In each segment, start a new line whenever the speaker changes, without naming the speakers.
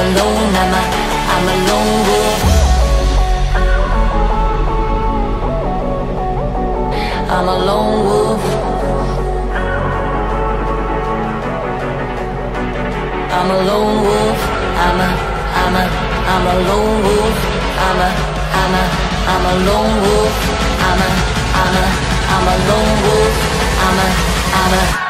alone. I'm, a, I'm a lone wolf. I'm a lone wolf. I'm a lone wolf. I'm a, I'm a, I'm a lone wolf. I'm a, I'm a, I'm a lone wolf. I'm a, I'm a, I'm a lone wolf. I'm a, I'm a.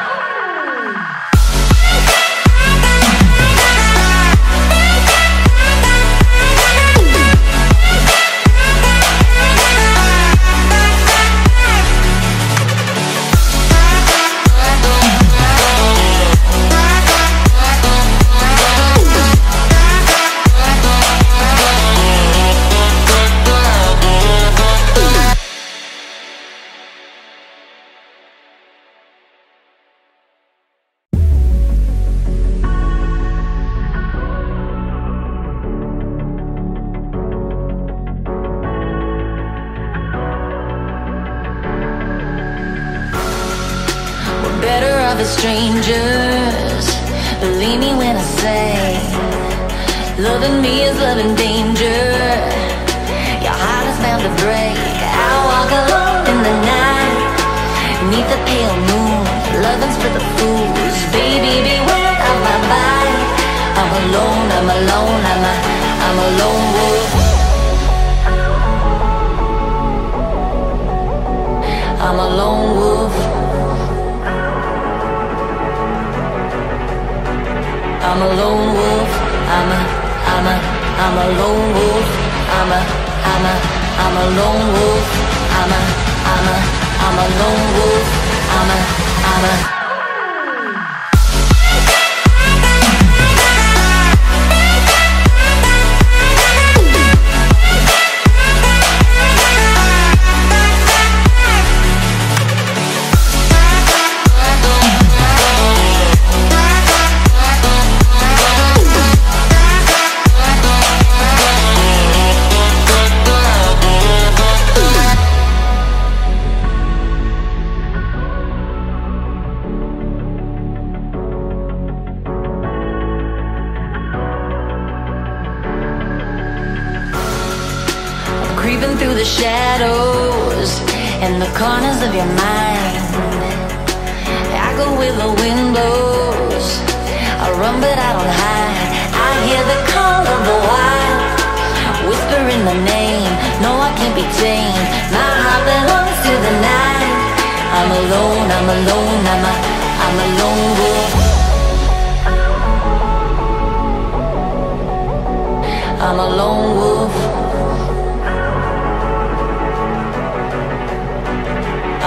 in the corners of your mind. I go with the wind blows. I run but I don't hide. I hear the call of the wild, whispering the name. No, I can't be tamed. My heart belongs to the night. I'm alone. I'm alone. I'm a. I'm a lone wolf. I'm a lone wolf.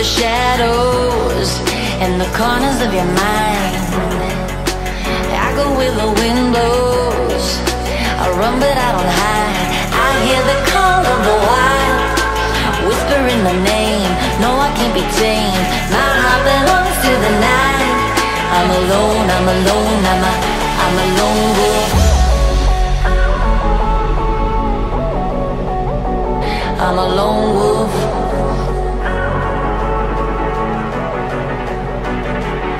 the shadows and the corners of your mind. I go where the wind blows. I run, but I don't hide. I hear the call of the wild, whispering the name. No, I can't be tamed. My heart belongs to the night. I'm alone, I'm alone, I'm a, I'm a lone wolf. I'm a lone wolf.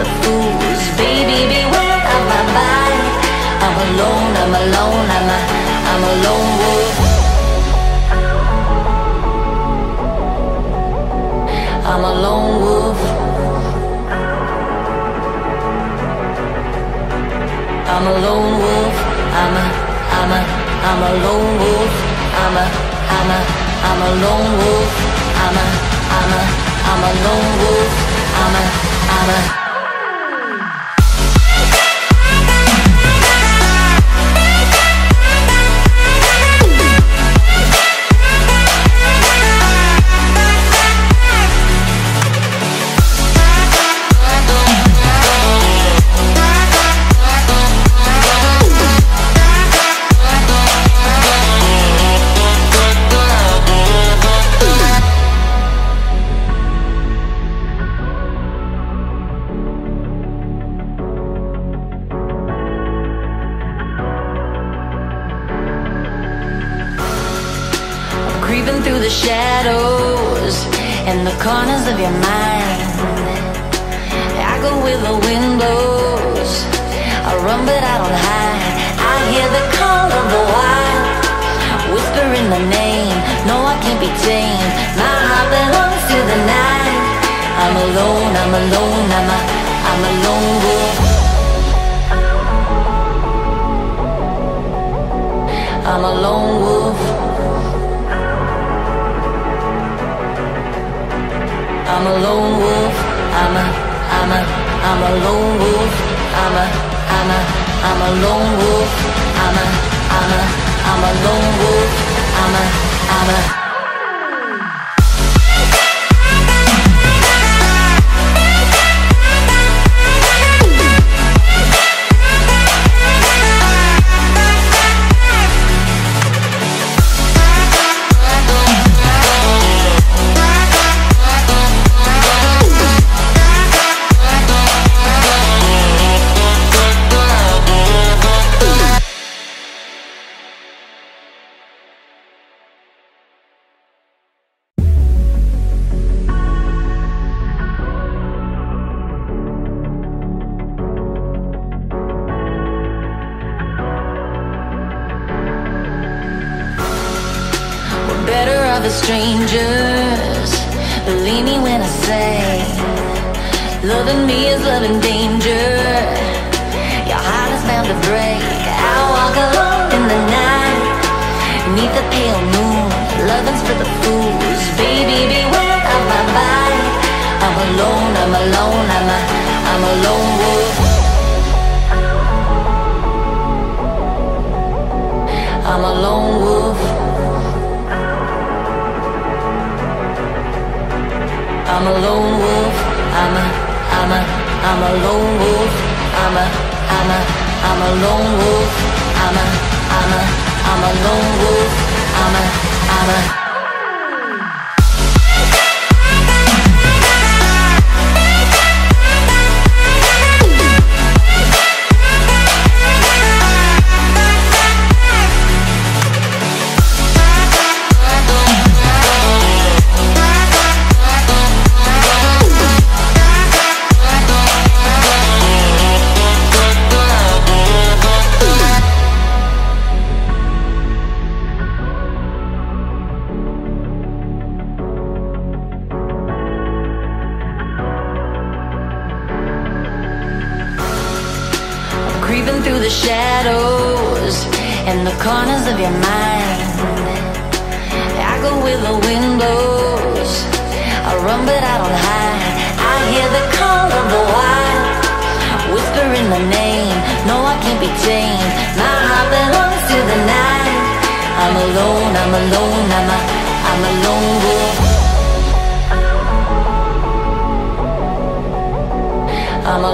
the fools. Baby, beware of my mind. I'm alone, I'm alone, I'm a, I'm a lone wolf. I'm a lone wolf. I'm a lone wolf. I'm a, I'm a, I'm a lone wolf. I'm a, I'm a, I'm a lone wolf. I'm a, I'm a, I'm a lone wolf. I'm a, I'm a summer.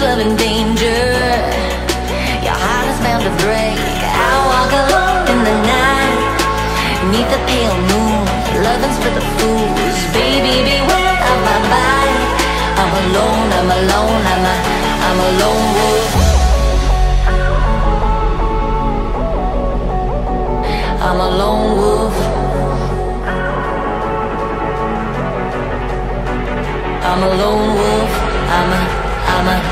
Love in danger. Your heart is bound to break. I walk alone in the night. Neath the pale moon. Loving's for the fools. Baby, beware of my body I'm alone, I'm alone, I'm a, I'm a lone wolf. I'm a lone wolf. I'm a lone wolf. I'm a, I'm a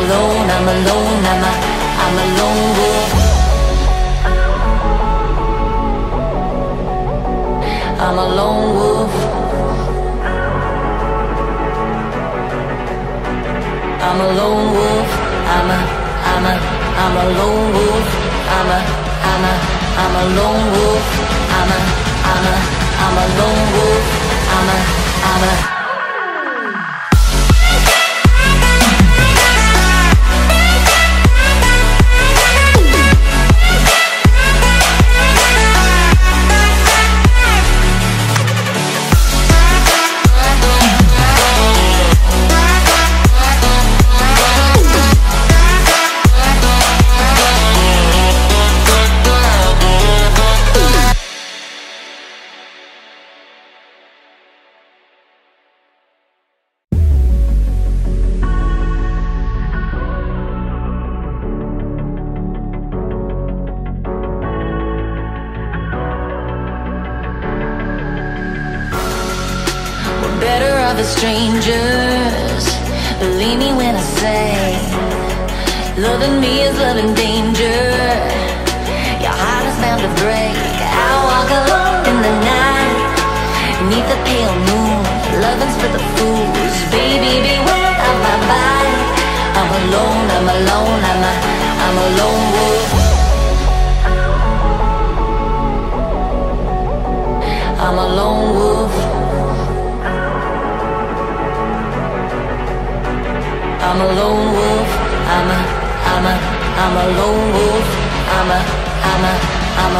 alone. I'm alone. I'm a. I'm a lone wolf. I'm a lone wolf. I'm a lone wolf. I'm a, I'm a, I'm a lone wolf. I'm a, I'm a, I'm a lone wolf. I'm a, I'm a, I'm a lone wolf. I'm a, I'm a.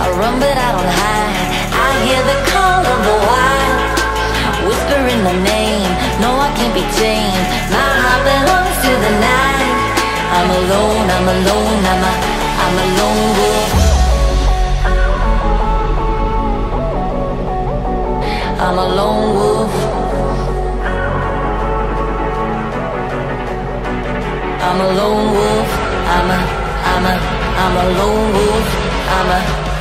I run, but I don't hide. I hear the call of the wild, whispering the name. No, I can't be tamed. My heart belongs to the night. I'm alone. I'm alone. I'm a, I'm a lone wolf. I'm a lone wolf. I'm a lone wolf. I'm a, I'm a, I'm a lone wolf. I'm a,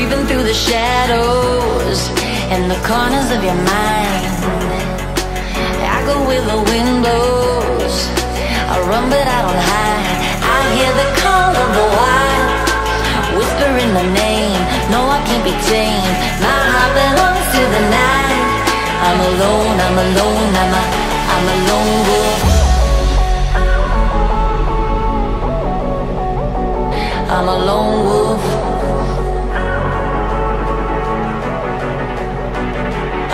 creeping through the shadows and the corners of your mind. I go where the wind blows. I run, but I don't hide. I hear the call of the wild, whispering the name. No, I can't be tamed. My heart belongs to the night. I'm alone. I'm alone. I'm a. I'm a lone wolf. I'm a lone wolf.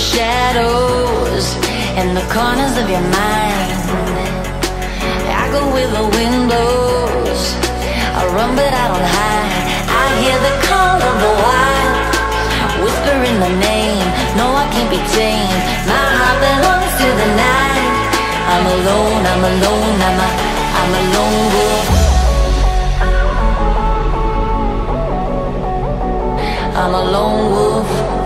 shadows and the corners of your mind. I go where the wind blows. I run, but I don't hide. I hear the call of the wild, whispering the name. No, I can't be tamed. My heart belongs to the night. I'm alone. I'm alone. I'm a. I'm a lone wolf. I'm a lone wolf.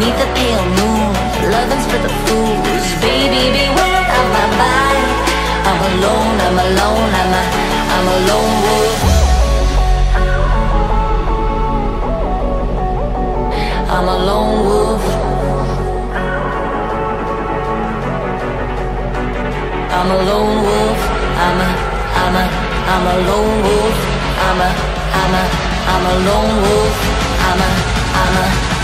neath the pale moon. Loving's for the fools. Baby, beware of my bite. I'm alone, I'm alone, I'm a, I'm a lone wolf. I'm a lone wolf. I'm a lone wolf. I'm a, I'm a, I'm a lone wolf. I'm a, I'm a, I'm a lone wolf. I'm a, I'm a,